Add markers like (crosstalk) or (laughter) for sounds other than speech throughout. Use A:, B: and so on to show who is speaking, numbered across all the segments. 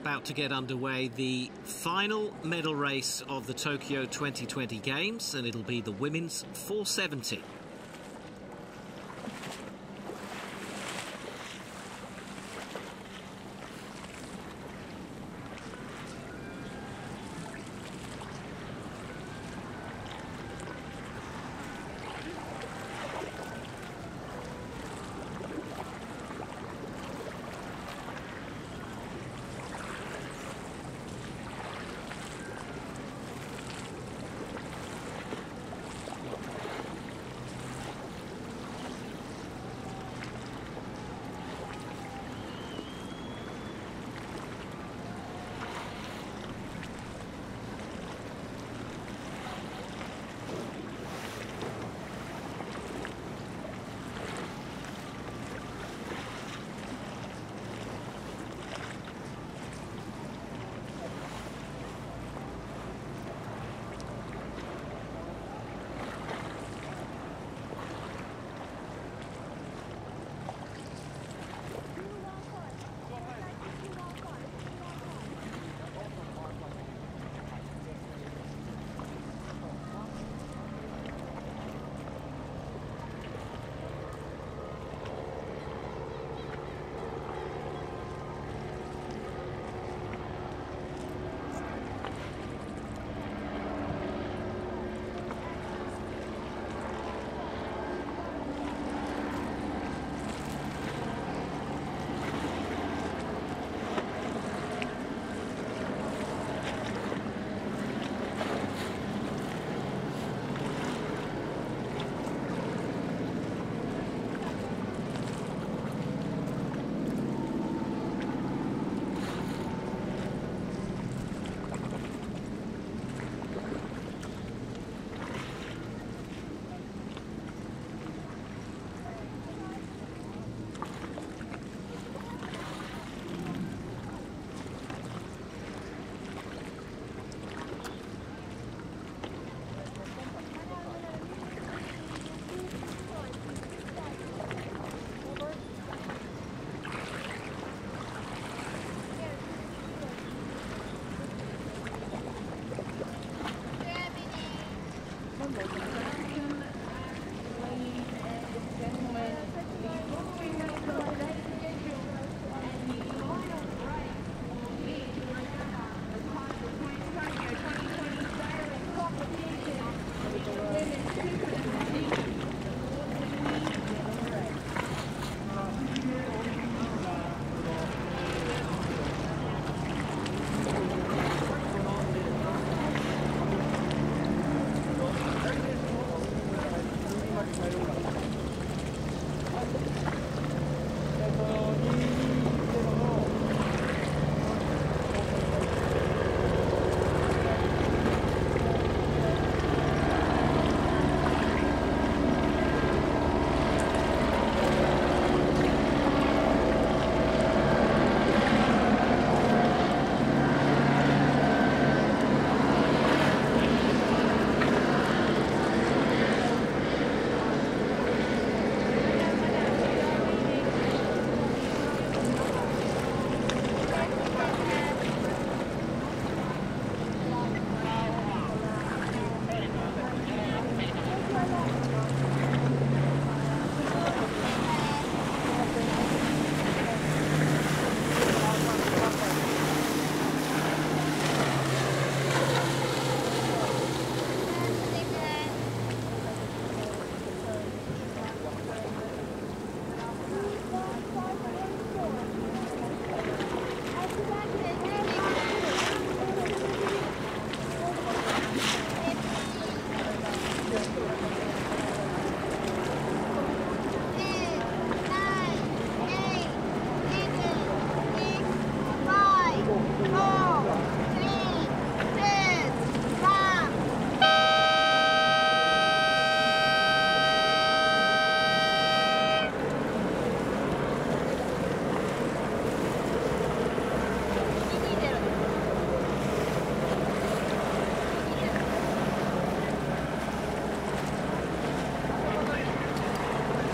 A: about to get underway the final medal race of the Tokyo 2020 Games, and it'll be the women's 470.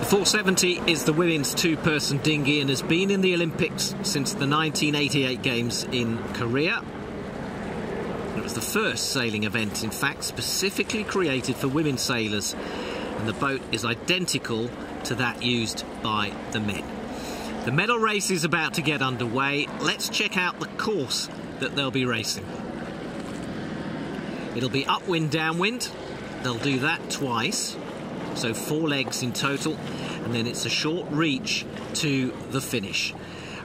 A: 470 is the women's two-person dinghy and has been in the Olympics since the 1988 Games in Korea. It was the first sailing event, in fact, specifically created for women sailors, and the boat is identical to that used by the men. The medal race is about to get underway. Let's check out the course that they'll be racing. It'll be upwind, downwind. They'll do that twice so four legs in total, and then it's a short reach to the finish.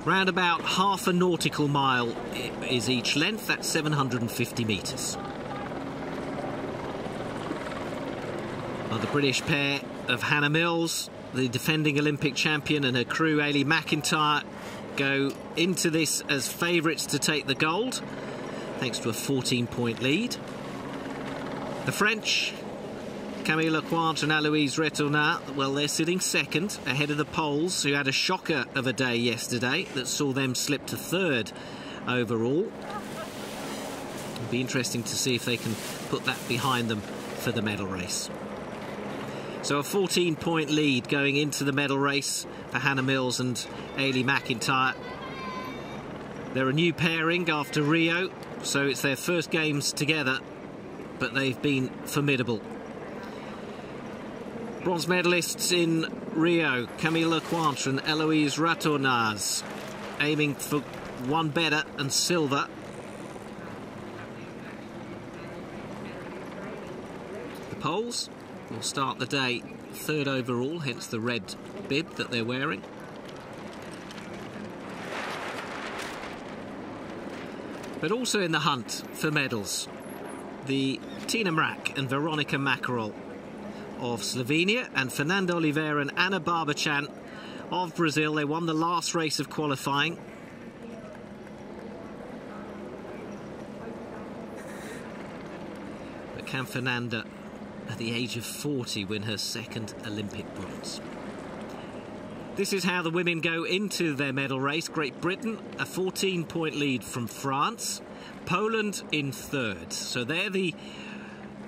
A: Round about half a nautical mile is each length, that's 750 metres. Well, the British pair of Hannah Mills, the defending Olympic champion, and her crew, Eilidh McIntyre, go into this as favourites to take the gold, thanks to a 14 point lead. The French Camille Lecointre and Aloise Retornaz, well, they're sitting second ahead of the Poles, who had a shocker of a day yesterday that saw them slip to third overall. It'll be interesting to see if they can put that behind them for the medal race. So a 14 point lead going into the medal race for Hannah Mills and Eilidh McIntyre. They're a new pairing after Rio, so it's their first games together, but they've been formidable Bronze medalists in Rio, Camille Lecointre and Eloise Retornaz, aiming for one better and silver. The Poles will start the day third overall, hence the red bib that they're wearing. But also in the hunt for medals, the Tina Mrak and Veronika Macarol of Slovenia and Fernanda Oliveira and Ana Barbachan of Brazil. They won the last race of qualifying. But can Fernanda, at the age of 40, win her second Olympic bronze? This is how the women go into their medal race. Great Britain, a 14 point lead from France. Poland in third. So they're the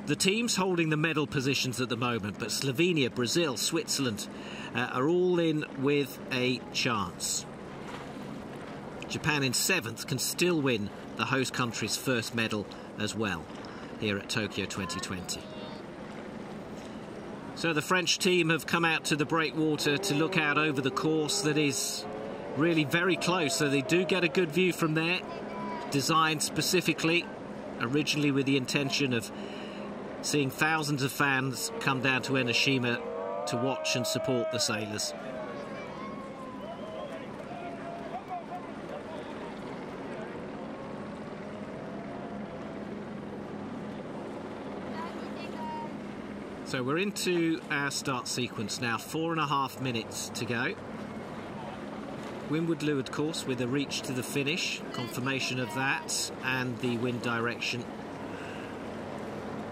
A: the teams holding the medal positions at the moment, but Slovenia, Brazil, Switzerland uh, are all in with a chance. Japan in seventh can still win the host country's first medal as well here at Tokyo 2020. So the French team have come out to the breakwater to look out over the course that is really very close, so they do get a good view from there, designed specifically, originally with the intention of seeing thousands of fans come down to Enoshima to watch and support the sailors. So we're into our start sequence now, four and a half minutes to go. Windward leeward course with a reach to the finish, confirmation of that, and the wind direction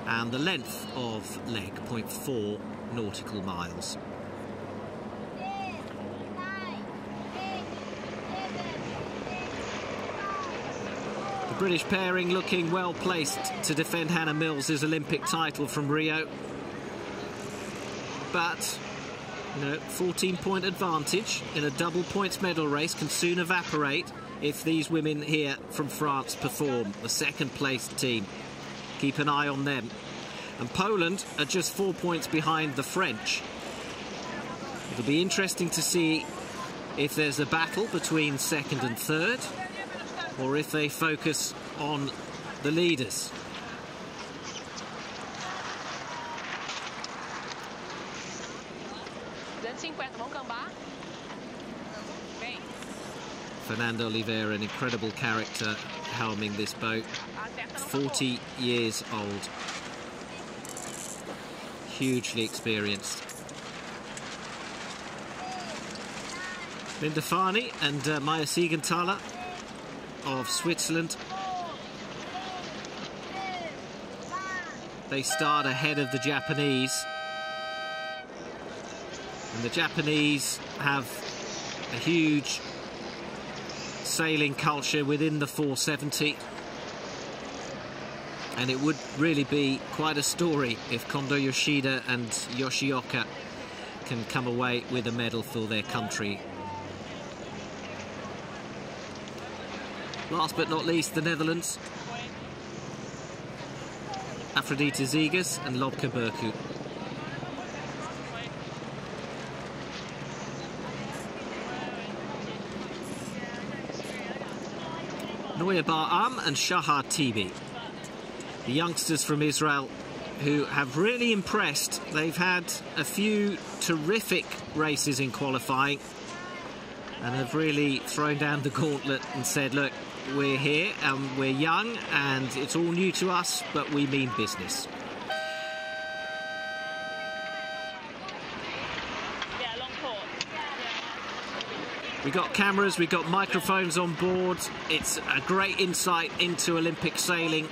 A: and the length of leg 0.4 nautical miles. The British pairing looking well placed to defend Hannah Mills' Olympic title from Rio. But, you know, 14 point advantage in a double points medal race can soon evaporate if these women here from France perform, the second placed team. Keep an eye on them. And Poland are just four points behind the French. It'll be interesting to see if there's a battle between second and third, or if they focus on the leaders. Fernanda Oliveira, an incredible character helming this boat. 40 years old. Hugely experienced. Linda Fahrni and uh, Maja Siegenthaler of Switzerland. They start ahead of the Japanese. And the Japanese have a huge sailing culture within the 470 and it would really be quite a story if Kondo Yoshida and Yoshioka can come away with a medal for their country. Last but not least, the Netherlands. Afrodite Zegers and Lobke Berkhout. Noya Bar-Am and Shahar Tibi. The youngsters from Israel who have really impressed. They've had a few terrific races in qualifying and have really thrown down the gauntlet and said, look, we're here and we're young and it's all new to us, but we mean business. We've got cameras, we've got microphones on board. It's a great insight into Olympic sailing.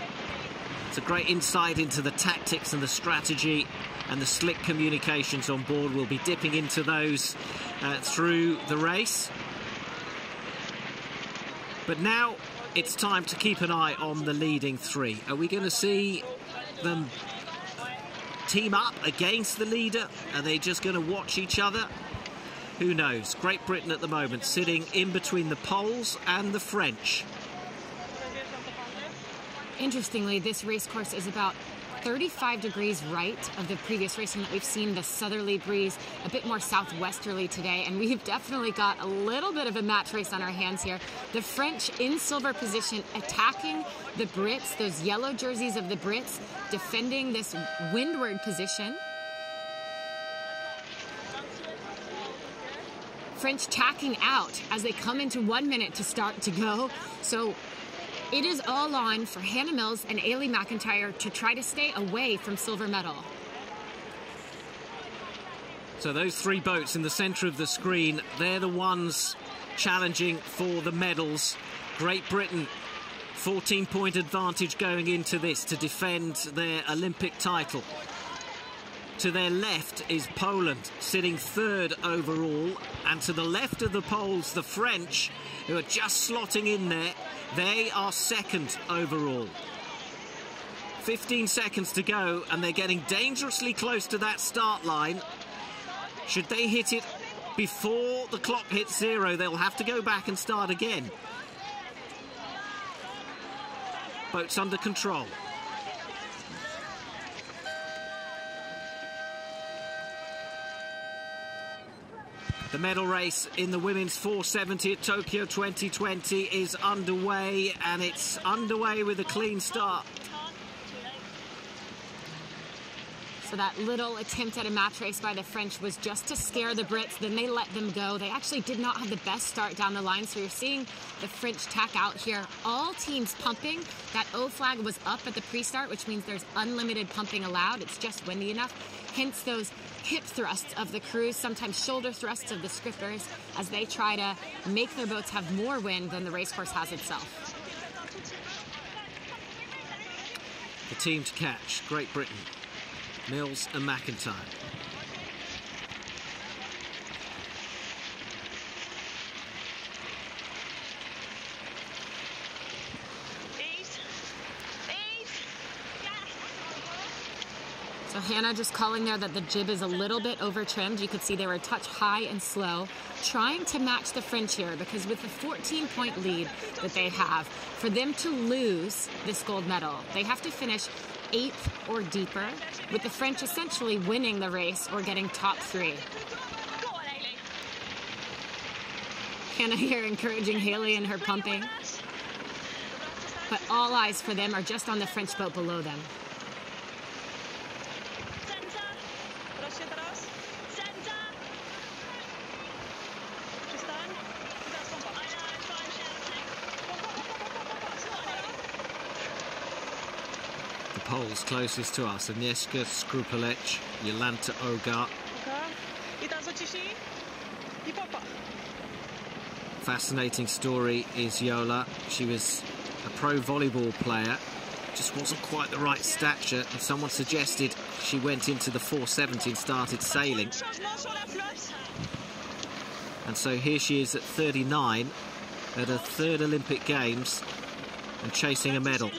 A: A great insight into the tactics and the strategy and the slick communications on board. We'll be dipping into those uh, through the race. But now it's time to keep an eye on the leading three. Are we going to see them team up against the leader? Are they just going to watch each other? Who knows? Great Britain at the moment sitting in between the Poles and the French.
B: Interestingly, this race course is about 35 degrees right of the previous racing that we've seen the southerly breeze a bit more southwesterly today and we've definitely got a little bit of a match race on our hands here the french in silver position attacking the brits those yellow jerseys of the brits defending this windward position French tacking out as they come into one minute to start to go. So it is all on for Hannah Mills and Eilidh McIntyre to try to stay away from silver medal.
A: So those three boats in the centre of the screen, they're the ones challenging for the medals. Great Britain 14 point advantage going into this to defend their Olympic title. To their left is Poland, sitting third overall. And to the left of the Poles, the French, who are just slotting in there. They are second overall. 15 seconds to go, and they're getting dangerously close to that start line. Should they hit it before the clock hits zero, they'll have to go back and start again. Boats under control. The medal race in the women's 470 at Tokyo 2020 is underway, and it's underway with a clean start.
B: So that little attempt at a match race by the French was just to scare the Brits. Then they let them go. They actually did not have the best start down the line. So you're seeing the French tack out here. All teams pumping. That O flag was up at the pre-start, which means there's unlimited pumping allowed. It's just windy enough. Hence those hip thrusts of the crews, sometimes shoulder thrusts of the scripters, as they try to make their boats have more wind than the racecourse has itself.
A: The team to catch, Great Britain. Mills and McIntyre.
B: So Hannah just calling there that the jib is a little bit over trimmed. You could see they were a touch high and slow, trying to match the French here because with the 14 point lead that they have, for them to lose this gold medal, they have to finish eighth or deeper, with the French essentially winning the race or getting top three. Hannah here encouraging Eilidh in her pumping. But all eyes for them are just on the French boat below them.
A: Closest to us, Agnieszka Skrzypulec, Jolanta Ogar. Fascinating story is Yola. She was a pro volleyball player, just wasn't quite the right stature, and someone suggested she went into the 470 and started sailing. And so here she is at 39, at her third Olympic Games, and chasing a medal.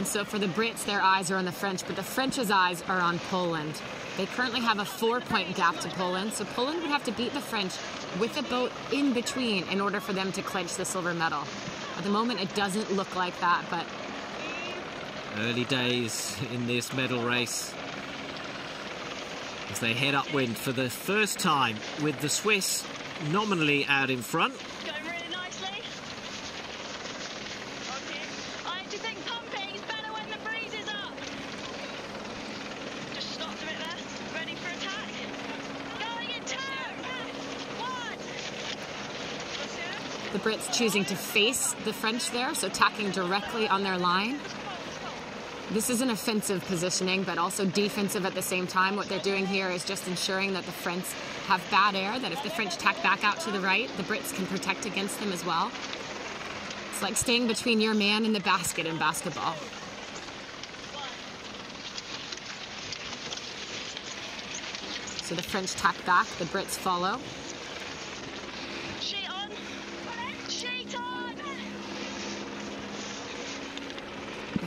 B: And so for the Brits, their eyes are on the French, but the French's eyes are on Poland. They currently have a four point gap to Poland, so Poland would have to beat the French with a boat in between in order for them to clinch the silver medal. At the moment, it doesn't look like that, but.
A: Early days in this medal race as they head upwind for the first time with the Swiss nominally out in front.
C: Going really nicely. Okay. I actually think pumping is better when the breeze is up. Just stopped a bit there. Ready for attack. Going in two. One.
B: The Brits choosing to face the French there, so tacking directly on their line. This is an offensive positioning, but also defensive at the same time. What they're doing here is just ensuring that the French have bad air, that if the French tack back out to the right, the Brits can protect against them as well. It's like staying between your man and the basket in basketball. So the French tack back, the Brits follow.
C: Sheet on. Sheet on.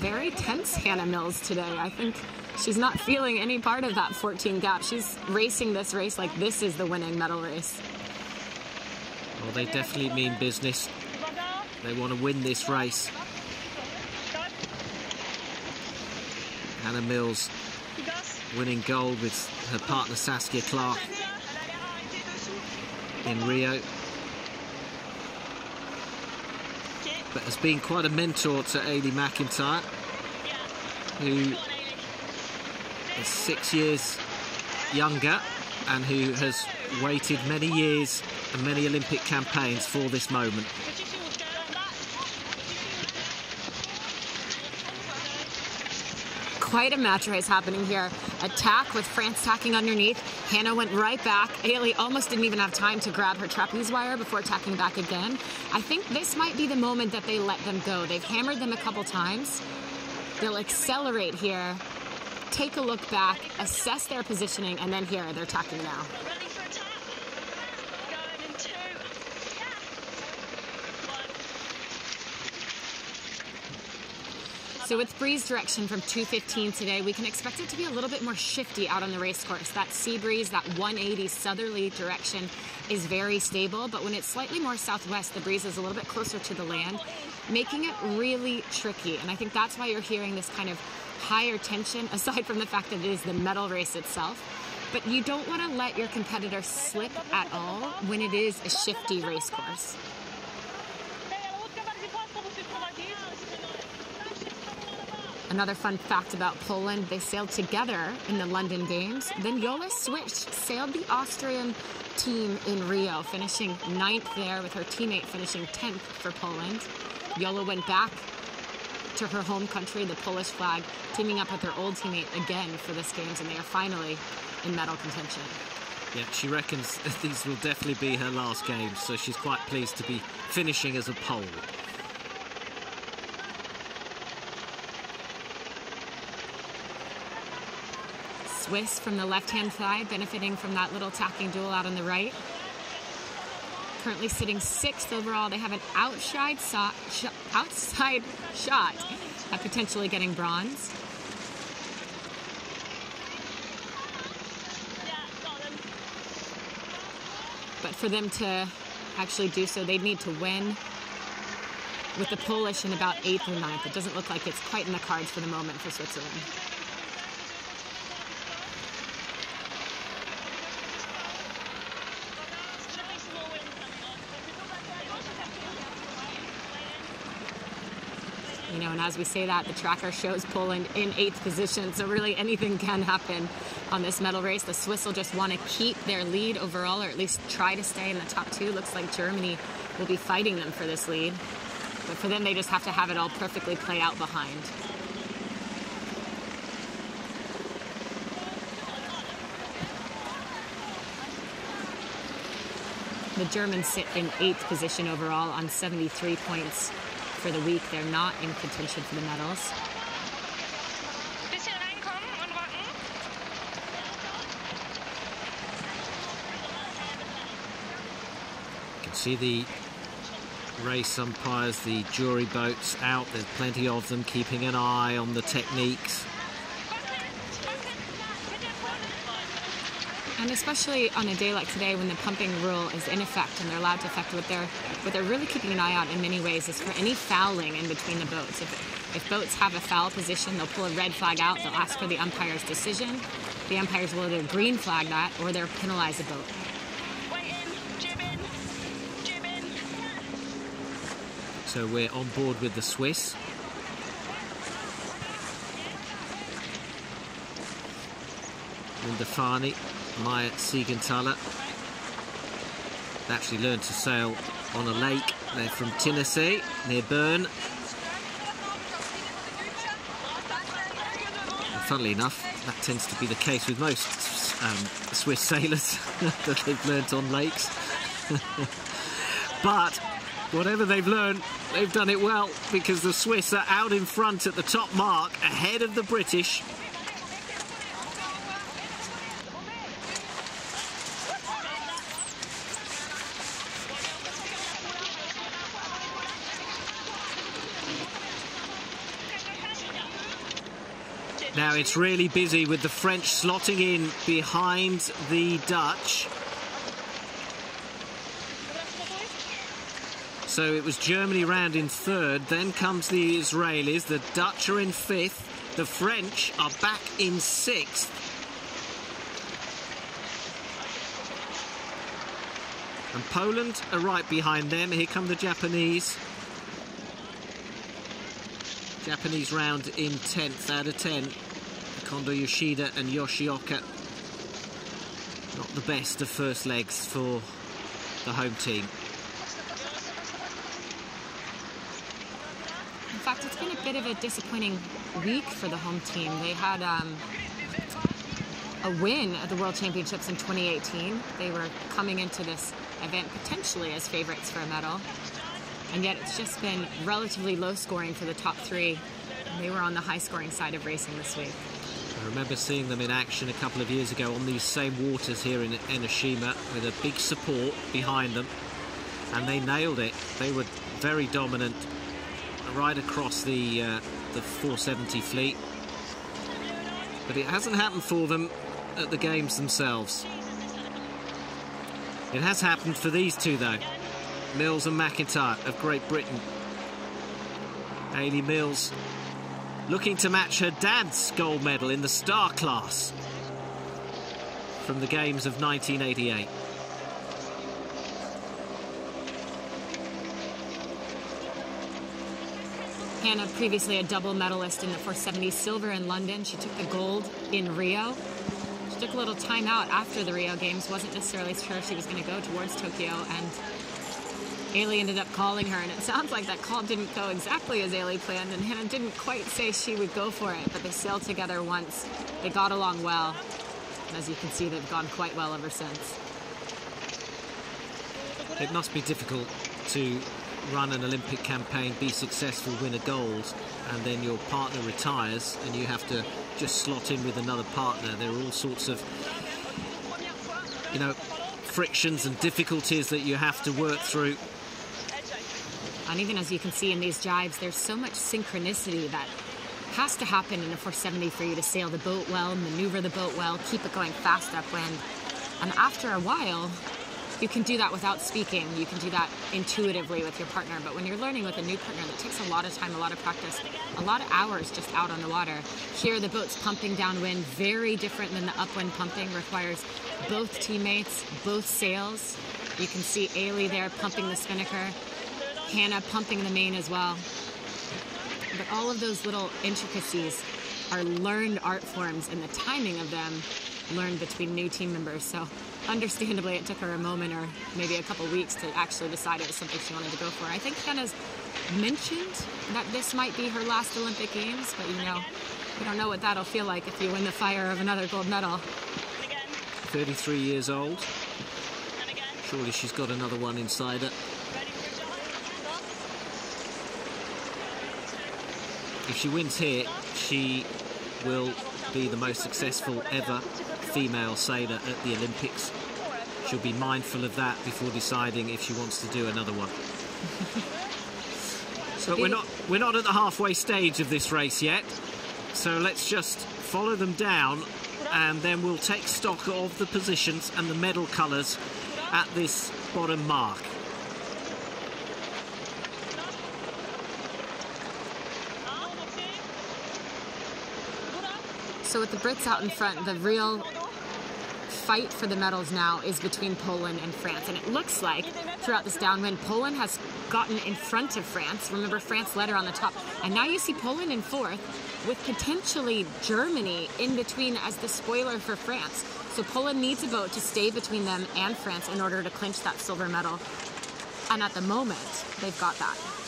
B: Very tense Hannah Mills today. I think she's not feeling any part of that 14 gap. She's racing this race like this is the winning medal race.
A: Well, they definitely mean business. They want to win this race. Hannah Mills winning gold with her partner Saskia Clark in Rio. But has been quite a mentor to Eilidh McIntyre, who is six years younger and who has waited many years and many Olympic campaigns for this moment.
B: Quite a match race happening here. Attack with France tacking underneath. Hannah went right back. Eilidh almost didn't even have time to grab her trapeze wire before tacking back again. I think this might be the moment that they let them go. They've hammered them a couple times. They'll accelerate here, take a look back, assess their positioning, and then here they're tacking now.
C: Ready for attack. Going in two. One.
B: So with breeze direction from 215 today, we can expect it to be a little bit more shifty out on the race course. That sea breeze, that 180 southerly direction is very stable, but when it's slightly more southwest, the breeze is a little bit closer to the land, making it really tricky. And I think that's why you're hearing this kind of higher tension, (laughs) aside from the fact that it is the medal race itself. But you don't want to let your competitor slip at all when it is a shifty race course. Another fun fact about Poland, they sailed together in the London Games. Then Yola switched, sailed the Austrian team in Rio, finishing ninth there with her teammate finishing 10th for Poland. Yola went back to her home country, the Polish flag, teaming up with her old teammate again for this Games, and they are finally in medal contention.
A: Yeah, she reckons (laughs) these will definitely be her last games, so she's quite pleased to be finishing as a pole.
B: Swiss from the left-hand side, benefiting from that little tacking duel out on the right. Currently sitting sixth overall. They have an outside, so- sh- outside shot at potentially getting bronze. But for them to actually do so, they'd need to win with the Polish in about eighth or ninth. It doesn't look like it's quite in the cards for the moment for Switzerland. And as we say that, the tracker shows Poland in eighth position. So really anything can happen on this medal race. The Swiss will just want to keep their lead overall, or at least try to stay in the top two. Looks like Germany will be fighting them for this lead. But for them, they just have to have it all perfectly play out behind. The Germans sit in eighth position overall on 73 points for the week. They're not in contention for the medals.
A: You can see the race umpires, the jury boats out. There's plenty of them keeping an eye on the techniques.
B: And especially on a day like today when the pumping rule is in effect and they're allowed to affect what they're what they're really keeping an eye out in many ways is for any fouling in between the boats. If, if boats have a foul position, they'll pull a red flag out, they'll ask for the umpire's decision. The umpires will either green flag that or they'll penalize the boat.
A: So we're on board with the Swiss. Linda Fahrni Maja Siegenthaler actually learned to sail on a lake. They're from Thunersee, near Bern. And funnily enough, that tends to be the case with most um, Swiss sailors (laughs) that they've learnt on lakes. (laughs) but whatever they've learned, they've done it well because the Swiss are out in front at the top mark, ahead of the British. Now it's really busy with the French slotting in behind the Dutch. So it was Germany round in third, then comes the Israelis, the Dutch are in fifth, the French are back in sixth. And Poland are right behind them. Here come the Japanese. Japanese round in 10th out of 10. Kondo Yoshida and Yoshioka. Not the best of first legs for the home team.
B: In fact, it's been a bit of a disappointing week for the home team. They had um, a win at the World Championships in 2018. They were coming into this event potentially as favorites for a medal and yet it's just been relatively low scoring for the top three. They were on the high scoring side of racing this week.
A: I remember seeing them in action a couple of years ago on these same waters here in Enoshima with a big support behind them, and they nailed it. They were very dominant right across the uh, the 470 fleet, but it hasn't happened for them at the games themselves. It has happened for these two though. Mills and McIntyre of Great Britain. Eilidh Mills looking to match her dad's gold medal in the star class from the games of 1988.
B: Hannah, previously a double medalist in the 470 silver in London. She took the gold in Rio. She took a little time out after the Rio Games, wasn't necessarily sure she was going to go towards Tokyo, and Eilidh ended up calling her, and it sounds like that call didn't go exactly as Eilidh planned, and Hannah didn't quite say she would go for it, but they sailed together once. They got along well, and as you can see, they've gone quite well ever since.
A: It must be difficult to run an Olympic campaign, be successful, win a gold, and then your partner retires and you have to just slot in with another partner. There are all sorts of, you know, frictions and difficulties that you have to work through.
B: And even as you can see in these jibes, there's so much synchronicity that has to happen in a 470 for you to sail the boat well, maneuver the boat well, keep it going fast upwind. And after a while, you can do that without speaking. You can do that intuitively with your partner. But when you're learning with a new partner, that takes a lot of time, a lot of practice, a lot of hours just out on the water. Here, the boat's pumping downwind, very different than the upwind pumping, requires both teammates, both sails. You can see Eilidh there pumping the spinnaker. Hannah pumping the main as well. But all of those little intricacies are learned art forms, and the timing of them learned between new team members. So, understandably, it took her a moment or maybe a couple weeks to actually decide it was something she wanted to go for. I think Hannah's mentioned that this might be her last Olympic Games, but you know, we don't know what that'll feel like if you win the fire of another gold medal.
A: 33 years old. Surely she's got another one inside her. If she wins here, she will be the most successful ever female sailor at the Olympics. She'll be mindful of that before deciding if she wants to do another one. (laughs) But we're not we're not at the halfway stage of this race yet. So let's just follow them down and then we'll take stock of the positions and the medal colours at this bottom mark.
B: So with the Brits out in front, the real fight for the medals now is between Poland and France. And it looks like throughout this downwind, Poland has gotten in front of France. Remember, France led her on the top. And now you see Poland in fourth with potentially Germany in between as the spoiler for France. So Poland needs a boat to stay between them and France in order to clinch that silver medal. And at the moment, they've got that.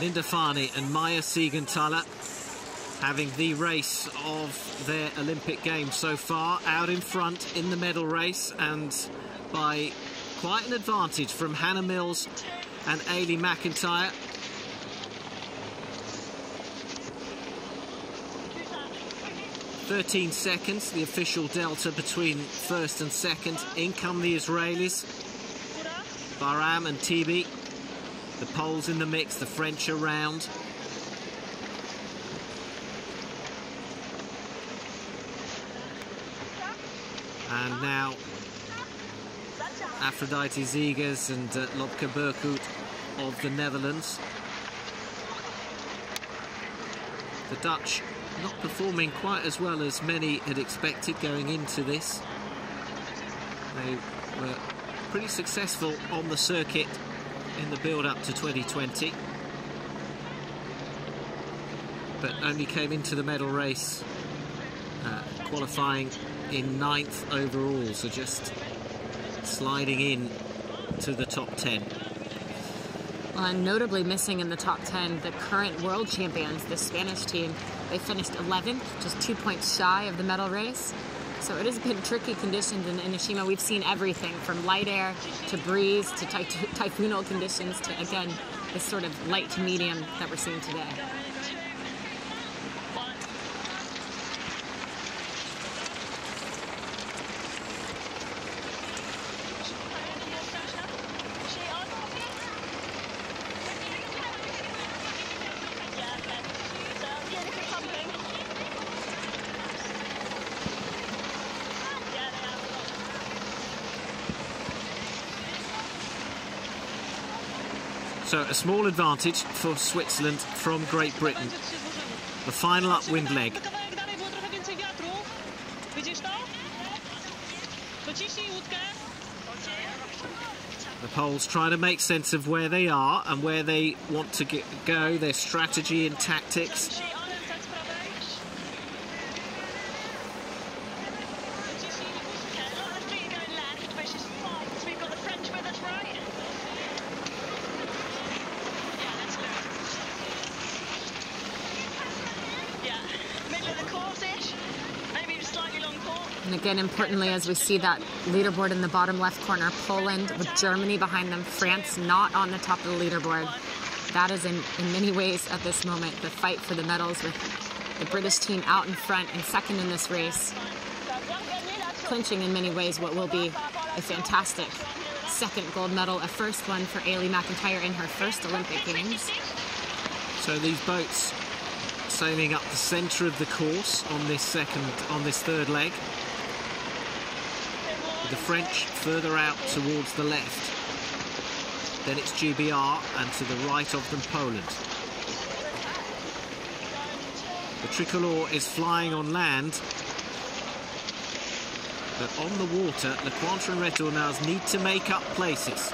A: Linda Fahrni and Maja Siegenthaler having the race of their Olympic Games so far, out in front in the medal race and by quite an advantage from Hannah Mills and Eilidh McIntyre. Thirteen seconds, the official delta between first and second. In come the Israelis, Baram and Tibi. The Poles in the mix, the French around. And now Afrodite Zegers and uh, Lobke Berkhout of the Netherlands. The Dutch not performing quite as well as many had expected going into this. They were pretty successful on the circuit in the build-up to 2020 but only came into the medal race uh, qualifying in ninth overall so just sliding in to the top 10
B: well, and notably missing in the top 10 the current world champions the Spanish team. They finished 11th just two points shy of the medal race so it has been tricky conditions in Enoshima. We've seen everything from light air to breeze to ty typhoonal conditions to, again, this sort of light to medium that we're seeing today.
A: A small advantage for Switzerland from Great Britain. The final upwind leg. The Poles trying to make sense of where they are and where they want to get, go, their strategy and tactics.
B: Again, importantly, as we see that leaderboard in the bottom left corner, Poland with Germany behind them, France not on the top of the leaderboard. That is, in, in many ways, at this moment, the fight for the medals with the British team out in front and second in this race, clinching in many ways what will be a fantastic second gold medal, a first one for Eilidh McIntyre in her first Olympic Games.
A: So these boats sailing up the centre of the course on this second, on this third leg the French further out towards the left. Then it's GBR and to the right of them Poland. The tricolor is flying on land, but on the water, Lecointre and Retornaz need to make up places.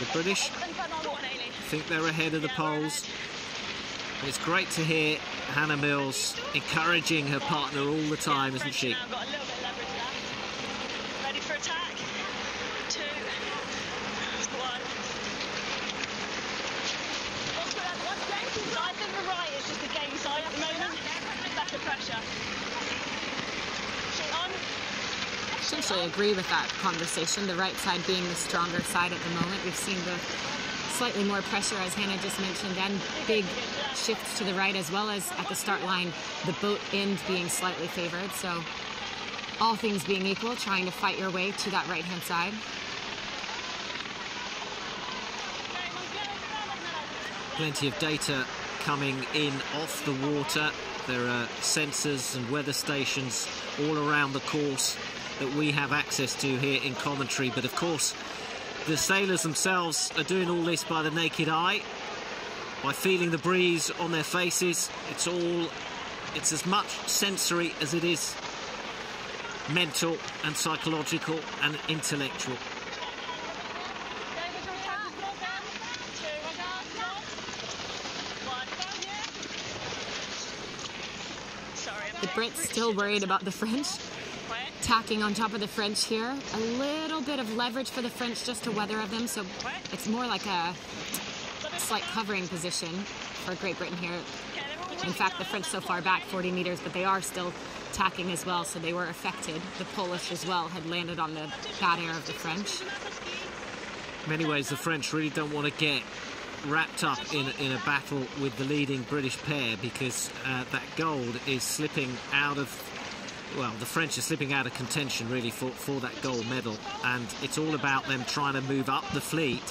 A: The British think they're ahead of the Poles. It's great to hear Hannah Mills encouraging her partner all the time, isn't she?
C: Ready for attack? Two, one. I think the right is just the game side at the moment. Better pressure. On.
B: Essentially agree with that conversation, the right side being the stronger side at the moment. We've seen the slightly more pressure, as Hannah just mentioned, and big shifts to the right as well as at the start line, the boat end being slightly favored. So all things being equal, trying to fight your way to that right-hand side.
A: Plenty of data coming in off the water. There are sensors and weather stations all around the course that we have access to here in commentary. But of course, the sailors themselves are doing all this by the naked eye, by feeling the breeze on their faces. It's all, it's as much sensory as it is mental and psychological and intellectual.
B: The Brits still worried about the French. Tacking on top of the French here. A little bit of leverage for the French just to weather of them, so it's more like a slight covering position for Great Britain here. In fact, the French so far back 40 meters, but they are still tacking as well, so they were affected. The Polish as well had landed on the bad air of the French.
A: In many ways, the French really don't want to get wrapped up in, in a battle with the leading British pair because uh, that gold is slipping out of well, the French are slipping out of contention really for, for that gold medal, and it's all about them trying to move up the fleet,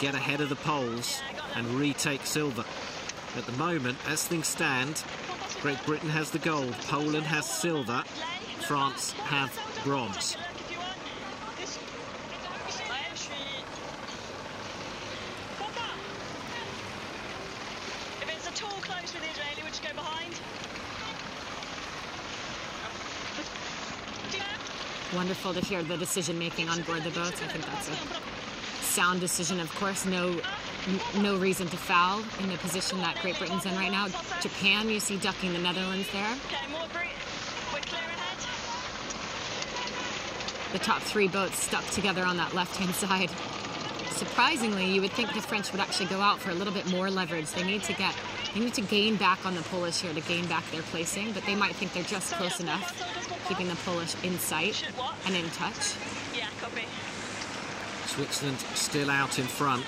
A: get ahead of the Poles, and retake silver. At the moment, as things stand, Great Britain has the gold, Poland has silver, France have bronze.
C: If it's at all close with the Israeli, would you go behind?
B: Wonderful to hear the decision making on board the boats. I think that's a sound decision. Of course, no no reason to foul in the position that Great Britain's in right now. Japan, you see ducking the Netherlands there. The top three boats stuck together on that left hand side. Surprisingly, you would think the French would actually go out for a little bit more leverage. They need to get they need to gain back on the Polish here to gain back their placing, but they might think they're just close enough, keeping the Polish in sight and in touch.
A: Switzerland still out in front.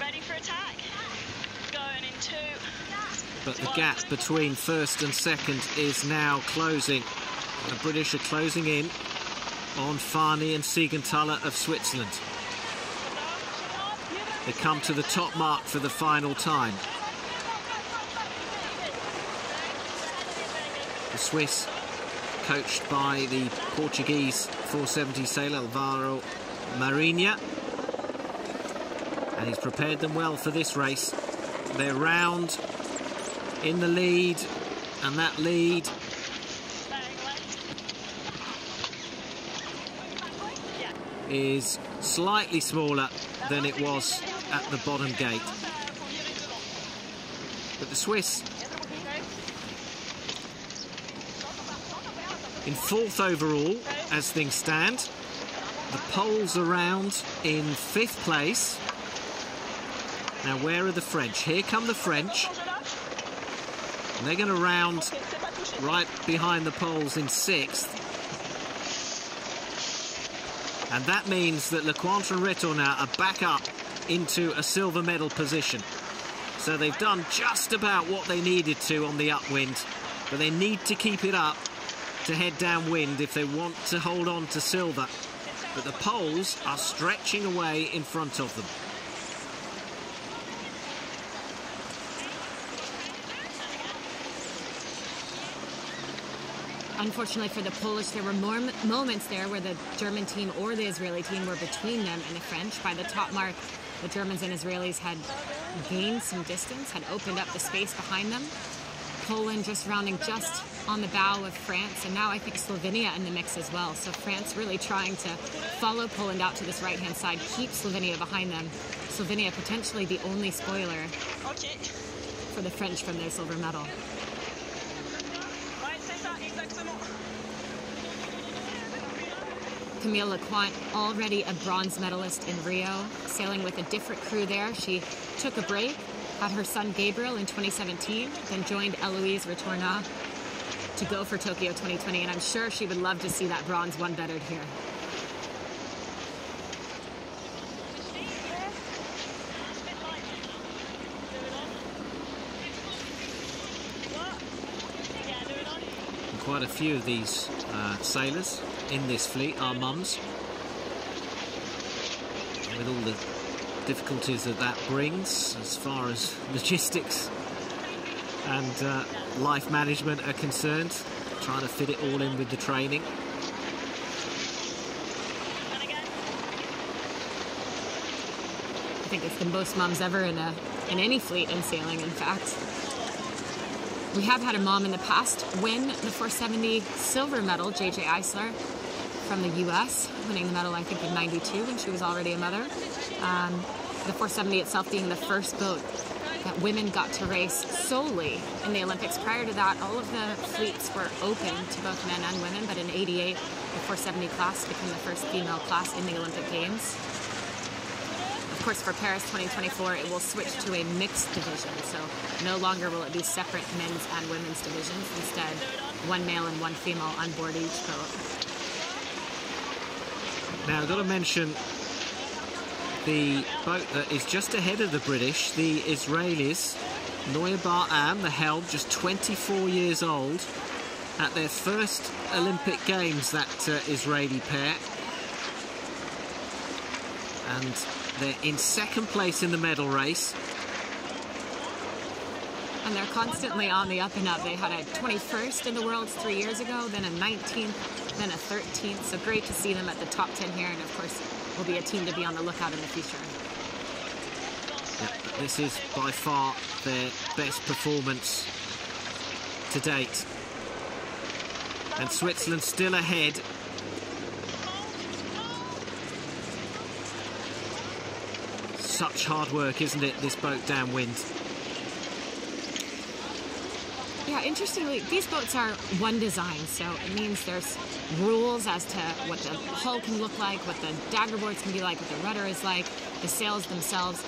C: Ready for attack. Going in two.
A: but the gap between first and second is now closing. The British are closing in on Fahrni and Siegenthaler of Switzerland. They come to the top mark for the final time. The Swiss, coached by the Portuguese 470 sailor Alvaro Marinho, and he's prepared them well for this race. They're round in the lead, and that lead is slightly smaller than it was at the bottom gate. But the Swiss in fourth overall as things stand. The Poles around in fifth place. Now, where are the French? Here come the French. And they're going to round right behind the Poles in sixth. And that means that Lecointre and Retornaz are back up into a silver medal position. So they've done just about what they needed to on the upwind, but they need to keep it up to head downwind if they want to hold on to silver. But the Poles are stretching away in front of them.
B: Unfortunately for the Polish, there were more moments there where the German team or the Israeli team were between them and the French. By the top mark, the Germans and Israelis had gained some distance, had opened up the space behind them. Poland just rounding just on the bow of France, and now I think Slovenia in the mix as well. So France really trying to follow Poland out to this right-hand side, keep Slovenia behind them. Slovenia potentially the only spoiler
C: Okay.
B: for the French from their silver medal.
C: Ouais, c'est ça, exactement.
B: Camille Lecointre, already a bronze medalist in Rio, sailing with a different crew there. She took a break, had her son Gabriel in 2017, then joined Aloise Retornaz to go for Tokyo 2020, and I'm sure she would love to see that bronze one bettered here.
A: Quite a few of these uh, sailors in this fleet are mums. With all the difficulties that that brings as far as (laughs) logistics and uh, life management are concerned, trying to fit it all in with the training.
B: I think it's the most moms ever in a in any fleet in sailing. In fact, we have had a mom in the past win the 470 silver medal, JJ Isler from the U.S., winning the medal I think in '92 when she was already a mother. Um, the 470 itself being the first boat that women got to race solely in the Olympics. Prior to that, all of the fleets were open to both men and women, but in 88, the 470 class became the first female class in the Olympic Games. Of course, for Paris 2024, it will switch to a mixed division, so no longer will it be separate men's and women's divisions. Instead, one male and one female on board each boat.
A: Now, I've got to mention the boat that is just ahead of the British, the Israelis, Noya Bar Am, the helm, just 24 years old, at their first Olympic Games, that uh, Israeli pair. And they're in second place in the medal race.
B: And they're constantly on the up and up. They had a 21st in the Worlds three years ago, then a 19th, then a 13th. So great to see them at the top 10 here. And of course, will be a team to be on the lookout in the future.
A: Yeah, this is by far their best performance to date. And Switzerland still ahead. Such hard work, isn't it, this boat downwind?
B: Yeah, interestingly, these boats are one design, so it means there's rules as to what the hull can look like, what the dagger boards can be like, what the rudder is like, the sails themselves.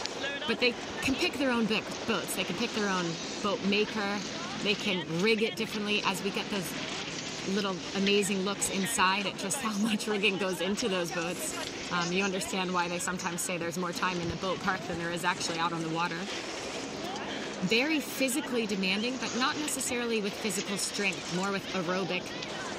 B: But they can pick their own bo- boats. They can pick their own boat maker. They can rig it differently as we get those little amazing looks inside at just (laughs) how much rigging goes into those boats. Um, you understand why they sometimes say there's more time in the boat park than there is actually out on the water very physically demanding, but not necessarily with physical strength, more with aerobic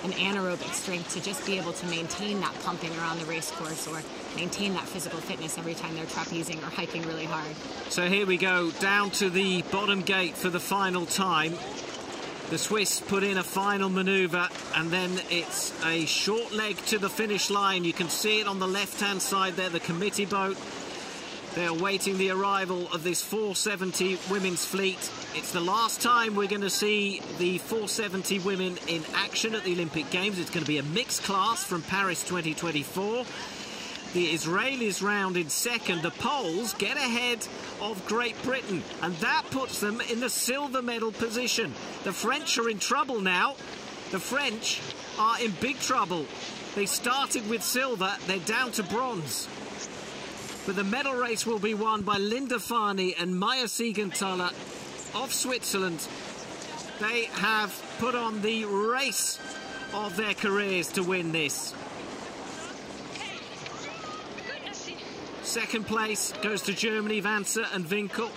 B: and anaerobic strength to just be able to maintain that pumping around the race course or maintain that physical fitness every time they're trapezing or hiking really hard.
A: So here we go, down to the bottom gate for the final time. The Swiss put in a final manoeuvre and then it's a short leg to the finish line. You can see it on the left hand side there, the committee boat. They're awaiting the arrival of this 470 women's fleet. It's the last time we're going to see the 470 women in action at the Olympic Games. It's going to be a mixed class from Paris 2024. The Israelis round in second. The Poles get ahead of Great Britain, and that puts them in the silver medal position. The French are in trouble now. The French are in big trouble. They started with silver, they're down to bronze. But the medal race will be won by Linda Fahrni and Maja Siegenthaler of Switzerland. They have put on the race of their careers to win this. Second place goes to Germany, Wanser and Winkel.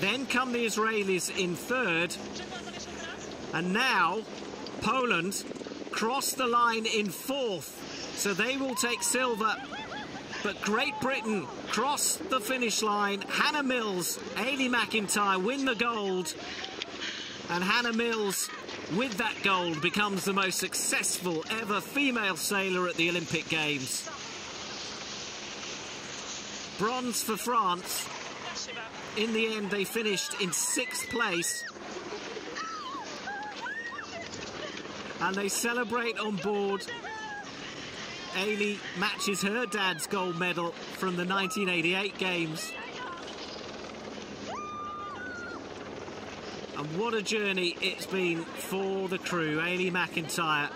A: Then come the Israelis in third. And now Poland cross the line in fourth. So they will take silver. But Great Britain cross the finish line. Hannah Mills, Eilidh McIntyre win the gold. And Hannah Mills, with that gold, becomes the most successful ever female sailor at the Olympic Games. Bronze for France. In the end, they finished in sixth place. And they celebrate on board. Eilidh matches her dad's gold medal from the 1988 Games. And what a journey it's been for the crew. Eilidh McIntyre,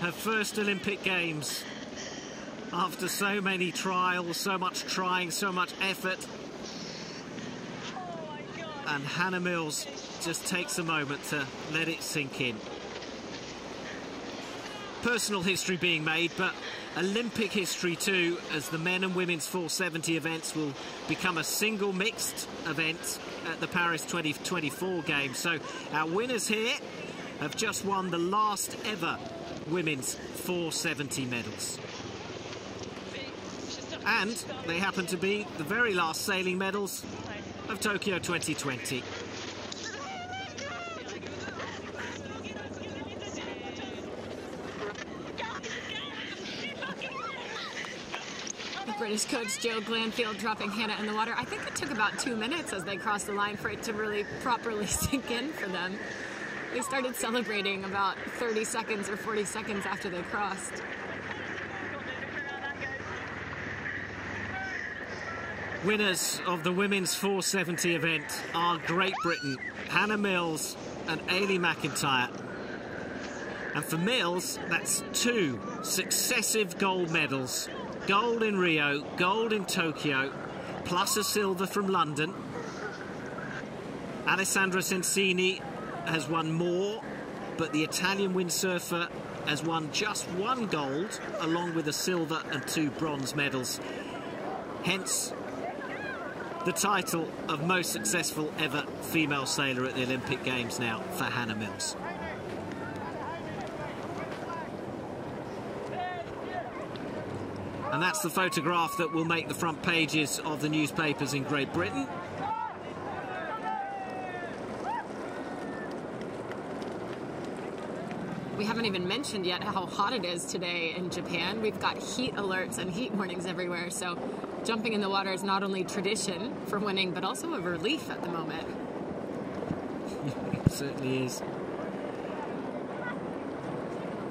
A: her first Olympic Games after so many trials, so much trying, so much effort. And Hannah Mills just takes a moment to let it sink in. Personal history being made, but Olympic history too, as the men and women's 470 events will become a single mixed event at the Paris 2024 Games. So our winners here have just won the last ever women's 470 medals. And they happen to be the very last sailing medals of Tokyo 2020.
B: The coach Joe Glanfield dropping Hannah in the water. I think it took about two minutes as they crossed the line for it to really properly (laughs) sink in for them. They started celebrating about 30 seconds or 40 seconds after they crossed.
A: Winners of the women's 470 event are Great Britain, Hannah Mills and Eilidh McIntyre. And for Mills, that's two successive gold medals gold in Rio, gold in Tokyo, plus a silver from London. Alessandra Sensini has won more, but the Italian windsurfer has won just one gold, along with a silver and two bronze medals. Hence, the title of most successful ever female sailor at the Olympic Games now for Hannah Mills. And that's the photograph that will make the front pages of the newspapers in Great Britain.
B: We haven't even mentioned yet how hot it is today in Japan. We've got heat alerts and heat warnings everywhere, so jumping in the water is not only tradition for winning, but also a relief at the moment. (laughs)
A: it certainly is.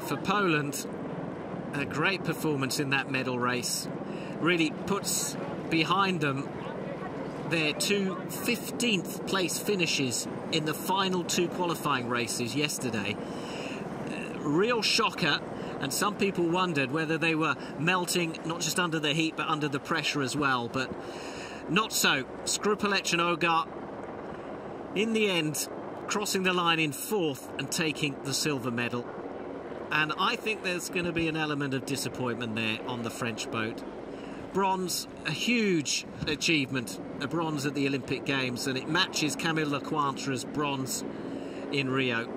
A: For Poland, a great performance in that medal race really puts behind them their two 15th place finishes in the final two qualifying races yesterday. Uh, real shocker, and some people wondered whether they were melting not just under the heat but under the pressure as well. But not so. Skrzypulec and Ogar, in the end, crossing the line in fourth and taking the silver medal. And I think there's going to be an element of disappointment there on the French boat. Bronze, a huge achievement, a bronze at the Olympic Games, and it matches Camille Lecointre's bronze in Rio.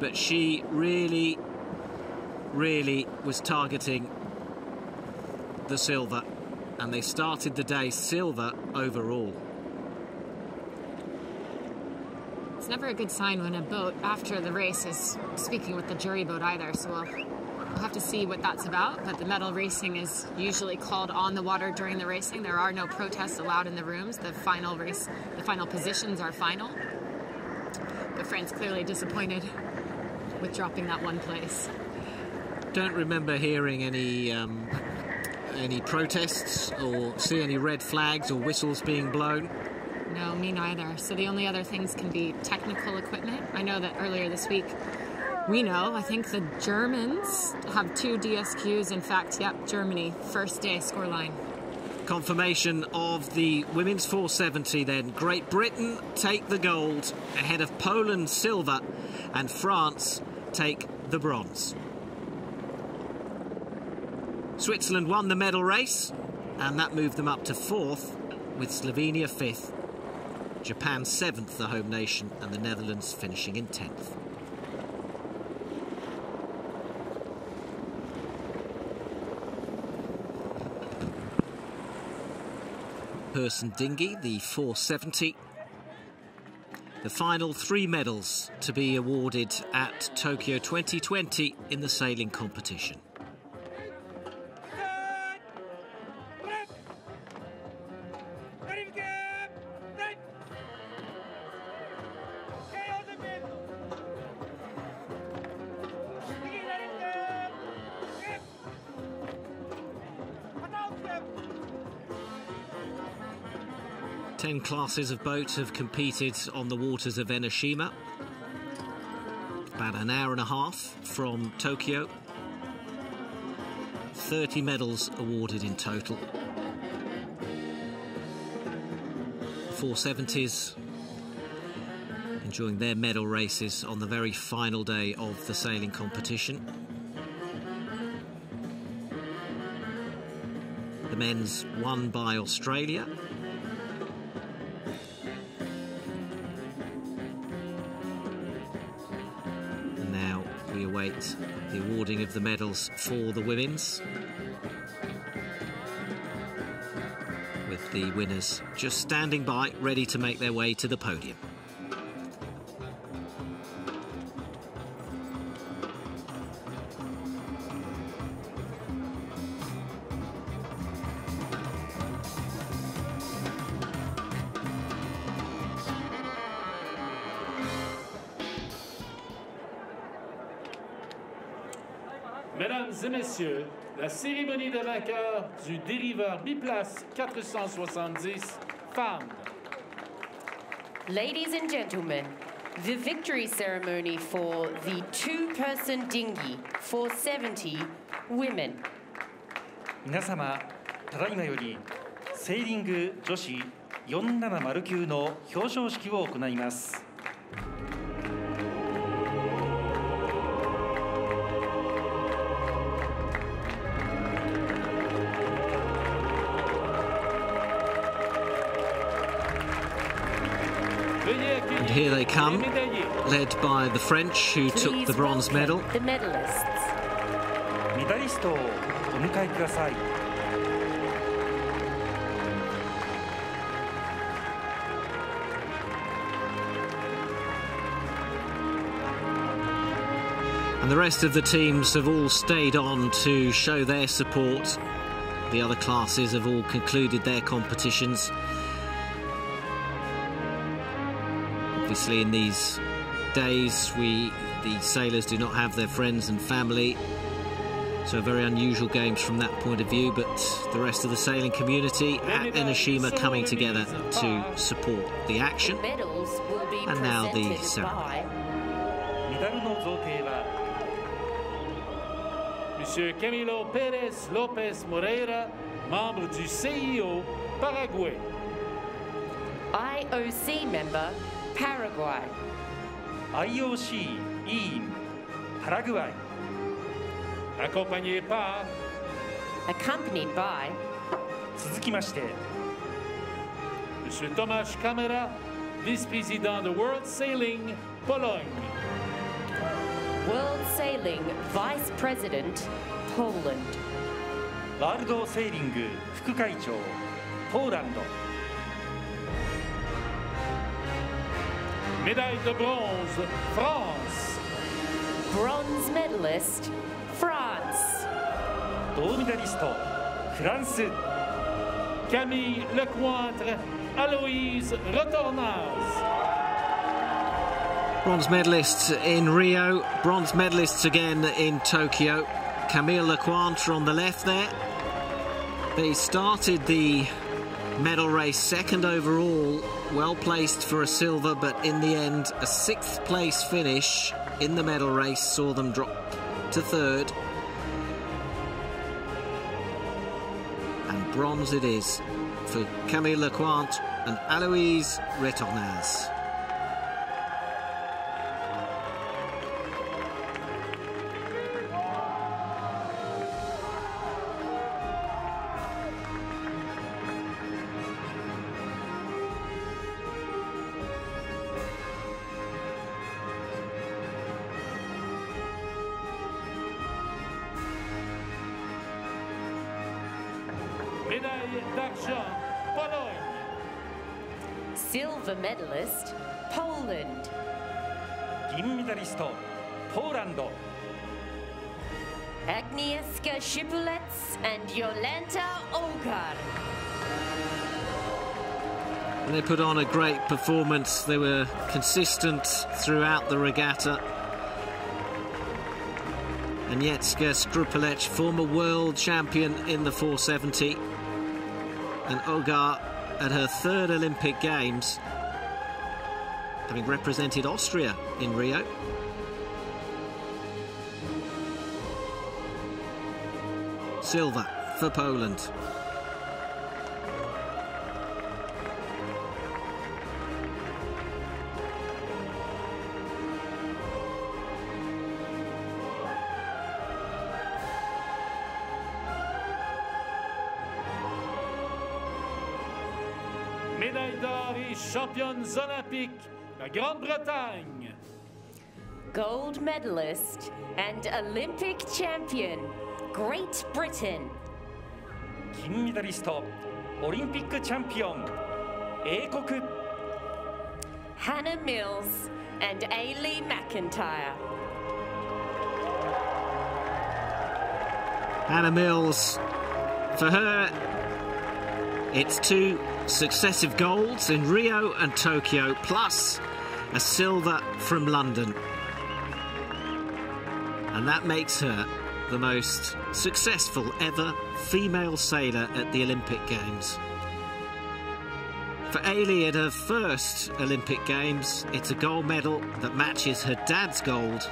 A: But she really, really was targeting the silver, and they started the day silver overall.
B: It's never a good sign when a boat after the race is speaking with the jury boat either, so we'll, we'll have to see what that's about. But the medal racing is usually called on the water during the racing. There are no protests allowed in the rooms. The final race, the final positions are final. But France clearly disappointed with dropping that one place.
A: Don't remember hearing any um, any protests or see any red flags or whistles being blown.
B: No, me neither. So the only other things can be technical equipment. I know that earlier this week, we know, I think the Germans have two DSQs. In fact, yep, Germany, first day scoreline.
A: Confirmation of the women's 470 then. Great Britain take the gold ahead of Poland silver and France take the bronze. Switzerland won the medal race and that moved them up to fourth with Slovenia fifth Japan seventh, the home nation, and the Netherlands finishing in tenth. Person Dinghy, the 470. The final three medals to be awarded at Tokyo 2020 in the sailing competition. Ten classes of boat have competed on the waters of Enoshima, about an hour and a half from Tokyo. 30 medals awarded in total. 470s enjoying their medal races on the very final day of the sailing competition. The men's won by Australia the awarding of the medals for the women's. With the winners just standing by, ready to make their way to the podium.
D: Du dériveur biplace 470 femmes.
E: Ladies and gentlemen, the victory ceremony for the two person dinghy 470 women.
F: 皆様ただいまよりセーリング女子4709の表彰式を行います。
A: come, led by the French who
E: Please took
A: the bronze medal.
E: The medalists.
A: And the rest of the teams have all stayed on to show their support. The other classes have all concluded their competitions. obviously in these days we the sailors do not have their friends and family. So very unusual games from that point of view but the rest of the sailing community at Enoshima coming together to support the action. And now the ceremony.
D: Monsieur Camilo Pérez López Moreira, membre du CIO Paraguay.
E: IOC member Paraguay.
F: IOC 委員パラグアイ
D: Accompagné par
E: Accompanied by
F: 続きまして
D: Monsieur Tomasz Kamera, vice-président de World Sailing Pologne.
E: World Sailing Vice President Poland.
F: ワールドセーリング副会長ポーランド
D: Médaille de bronze, France.
E: Bronze medalist France.
F: 銅メダリストフランス
D: Camille Lecointre, Aloïse Retornaz.
A: Bronze medalists in Rio, bronze medalists again in Tokyo. Camille Lecointre on the left there. They started the medal race second overall, well placed for a silver, but in the end, a sixth place finish in the medal race saw them drop to third. And bronze it is for Camille Lecointre and Aloïse Retornaz.
E: And
A: they put on a great performance. They were consistent throughout the regatta. Agnieszka Skrzypulec, former world champion in the 470, and Ogar at her third Olympic Games, having represented Austria in Rio. Silver for Poland.
D: olympique, la Grande-Bretagne.
E: Gold medalist and Olympic champion, Great Britain.
F: 金メダリスト、オリンピックチャンピオン、英国。
E: Hannah Mills and Eilidh McIntyre.
A: Hannah Mills, for her, it's two successive golds in Rio and Tokyo, plus a silver from London. And that makes her the most successful ever female sailor at the Olympic Games. For Eilidh at her first Olympic Games, it's a gold medal that matches her dad's gold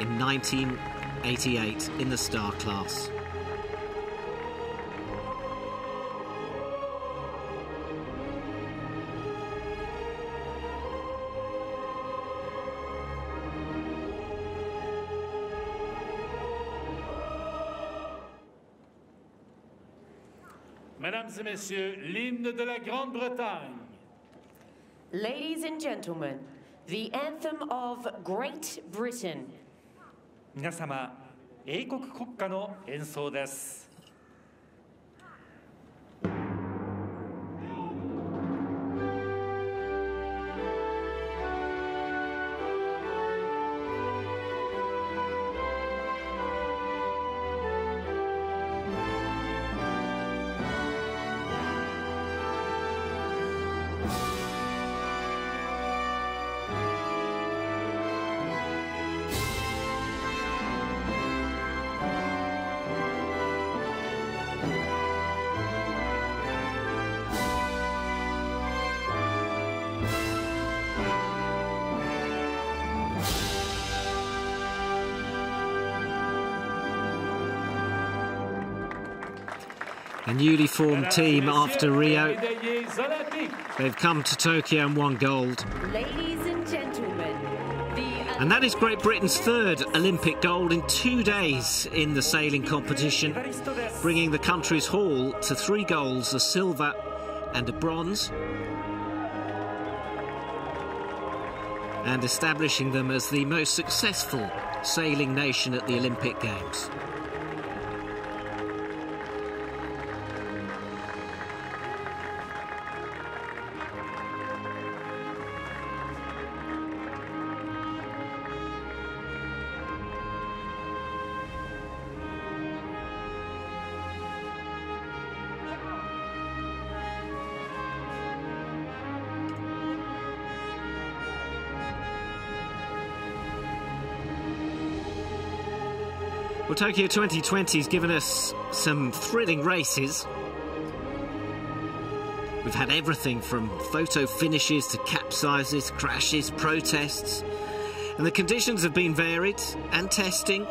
A: in 1988 in the star class.
D: Mesdames et messieurs, l'hymne de la Grande-Bretagne.
E: Ladies and gentlemen, the anthem of Great Britain.
F: 皆様英国国歌の演奏です。
A: Newly formed team after Rio. They've come to Tokyo and won gold.
E: Ladies and gentlemen.
A: And that is Great Britain's third Olympic gold in two days in the sailing competition, bringing the country's haul to three golds, a silver and a bronze, and establishing them as the most successful sailing nation at the Olympic Games. Well, Tokyo 2020 has given us some thrilling races. We've had everything from photo finishes to capsizes, crashes, protests. And the conditions have been varied and testing.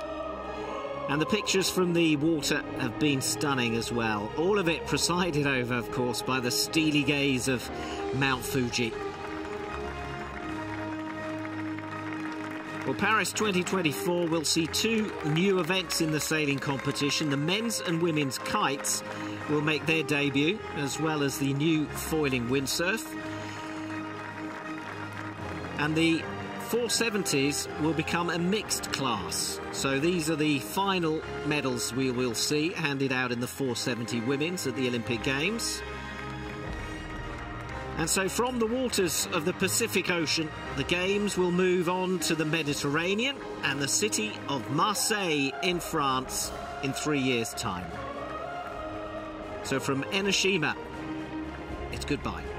A: And the pictures from the water have been stunning as well. All of it presided over, of course, by the steely gaze of Mount Fuji. Well, Paris 2024 will see two new events in the sailing competition. The men's and women's kites will make their debut, as well as the new foiling windsurf. And the 470s will become a mixed class. So these are the final medals we will see handed out in the 470 women's at the Olympic Games. And so, from the waters of the Pacific Ocean, the Games will move on to the Mediterranean and the city of Marseille in France in three years' time. So, from Enoshima, it's goodbye.